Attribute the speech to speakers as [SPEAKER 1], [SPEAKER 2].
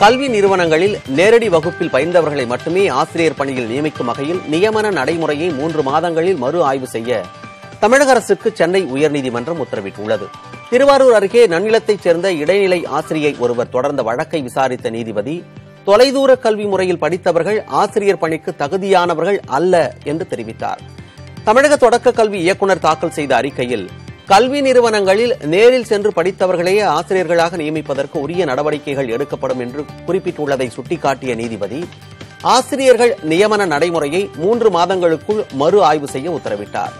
[SPEAKER 1] கல்வி நிறுவனங்களில் நேரடி வகுப்பில் பயின்றவர்களை மட்டுமே ஆசிரியர் பணியில் நியமிக்கும் வகையில் நியமன நடைமுறையை மூன்று மாதங்களில் மறு ஆய்வு செய்ய தமிழக அரசுக்கு சென்னை உயர்நீதிமன்றம் உத்தரவிட்டுள்ளது. திருவாரூர் அருகே நன்னிலத்தைச் சேர்ந்த இடைநிலை ஆசிரியை ஒருவர் தொடர்ந்த வழக்கை விசாரித்த நீதிபதி தொலைதூர கல்வி முறையில் படித்தவர்கள் ஆசிரியர் பணிக்கு தகுதியானவர்கள் அல்ல என்று தெரிவித்தார். தமிழக தொடக்க கல்வி இயக்குநர் தாக்கல் செய்த அறிக்கையில் கல்வி நிறுவனங்களில் நேரில் சென்று படித்தவர்களையே ஆசிரியர்களாக நியமிப்பதற்கு உரிய நடவடிக்கைகள் எடுக்கப்படும் என்று குறிப்பிட்டுள்ளதை சுட்டிக்காட்டிய நீதிபதி ஆசிரியர்கள் நியமன நடைமுறையை மூன்று மாதங்களுக்குள் மறு ஆய்வு செய்ய உத்தரவிட்டார்.